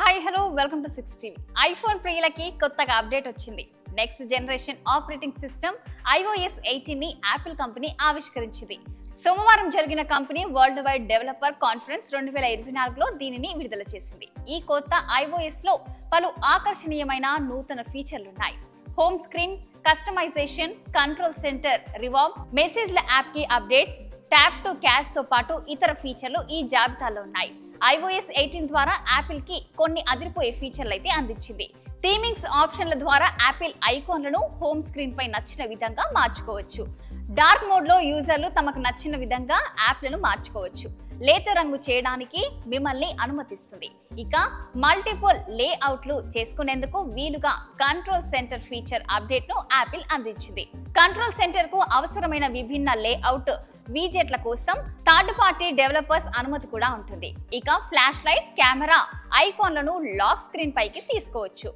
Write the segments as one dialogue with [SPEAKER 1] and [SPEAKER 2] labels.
[SPEAKER 1] Hi hello welcome to six TV iPhone ప్రియులకి కొత్తగా update వచ్చింది. Next generation operating system iOS ఎయిటీన్ని Apple company ఆవిష్కరించింది. సోమవారం జరిగిన company world wide developer conference రెండు వేల ఇరవై నాలుగులో దీనిని విడుదల చేసింది. ఈ కొత్త ఐఓఎస్లో పలు ఆకర్షణీయమైన నూతన ఫీచర్లున్నాయి home screen customisation control centre reward మెసేజ్ల యాప్కి అప్డేట్స్ ట్యాప్ టు క్యాష్తో పాటు ఇతర ఫీచర్లు ఈ జాబితాలో ఉన్నాయి. ఐఓఎస్ ఎయిటీన్ ద్వారా యాపిల్కి కొన్ని అదిరిపోయే ఫీచర్లు అయితే అందించింది. థీమింగ్స్ ఆప్షన్ల ద్వారా యాపిల్ ఐకాన్లను హోమ్ స్క్రీన్ పై నచ్చిన విధంగా మార్చుకోవచ్చు. డార్క్ మోడ్లో యూజర్లు తమకు నచ్చిన విధంగా యాప్లను మార్చుకోవచ్చు. లేత రంగు చేయడానికి మిమ్మల్ని అనుమతిస్తుంది. ఇక మల్టిపుల్ లేఅవుట్లు చేసుకునేందుకు వీలుగా కంట్రోల్ సెంటర్ ఫీచర్ అప్డేట్ను యాపిల్ అందించింది. కంట్రోల్ సెంటర్కు అవసరమైన విభిన్న లేఅవుట్ వీజెట్ల కోసం థర్డ్ పార్టీ డెవలపర్స్ అనుమతి కూడా ఉంటుంది. ఇక ఫ్లాష్ లైట్ కెమెరా ఐకాన్లను లాక్ స్క్రీన్ పైకి తీసుకోవచ్చు.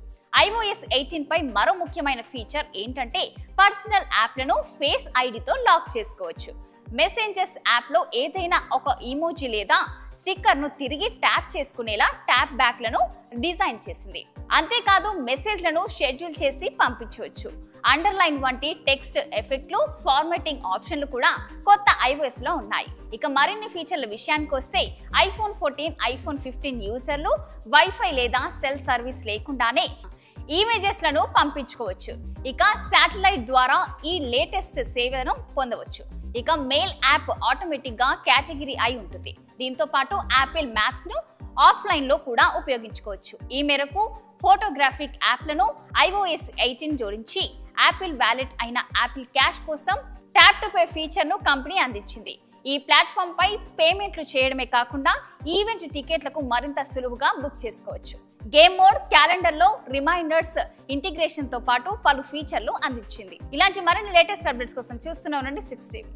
[SPEAKER 1] ఐఓఎస్ ఎయిటీన్ పై మరో ముఖ్యమైన ఫీచర్ ఏంటంటే పర్సనల్ యాప్లను ఫేస్ ఐడితో లాక్ చేసుకోవచ్చు. మెసెంజర్స్ యాప్లో ఏదైనా ఒక ఇమోజీ లేదా స్టిక్కర్ను తిరిగి ట్యాప్ చేసుకునేలా ట్యాప్ బ్యాక్లను డిజైన్ చేసింది. అంతేకాదు మెసేజ్లను షెడ్యూల్ చేసి పంపించవచ్చు. అండర్లైన్ వంటి టెక్స్ట్ ఎఫెక్ట్లు ఫార్మాటింగ్ ఆప్షన్లు కూడా కొత్త ఐఓఎస్లో ఉన్నాయి. ఇక మరిన్ని ఫీచర్ల విషయానికి వస్తే ఐఫోన్ ఫోర్టీన్ ఐఫోన్ ఫిఫ్టీన్ యూజర్లు వైఫై లేదా సెల్ సర్వీస్ లేకుండానే ఇమేజెస్లను పంపించుకోవచ్చు. ఇక శాటిలైట్ ద్వారా ఈ లేటెస్ట్ సేవలను పొందవచ్చు. ఇక మెయిల్ యాప్ ఆటోమేటిక్గా కేటగిరీ అయి ఉంటుంది. దీంతో పాటు యాపిల్ మ్యాప్స్ను ఆఫ్లైన్లో కూడా ఉపయోగించుకోవచ్చు. ఈ మేరకు ఫోటోగ్రాఫిక్ యాప్లను ఐఓఎస్ ఎయిటీన్ జోడించి యాపిల్ వ్యాలెట్ అయిన యాపిల్ క్యాష్ కోసం ట్యాప్ టు పే ఫీచర్ను కంపెనీ అందించింది. ఈ ప్లాట్ఫామ్ పై పేమెంట్లు చేయడమే కాకుండా ఈవెంట్ టికెట్లకు మరింత సులువుగా బుక్ చేసుకోవచ్చు. గేమ్ మోడ్ క్యాలెండర్లో రిమైండర్స్ ఇంటిగ్రేషన్తో పాటు పలు ఫీచర్లు అందించింది. ఇలాంటి మరిన్ని లేటెస్ట్ అప్డేట్స్ కోసం చూస్తూనే ఉండండి సిక్స్ టీవీ.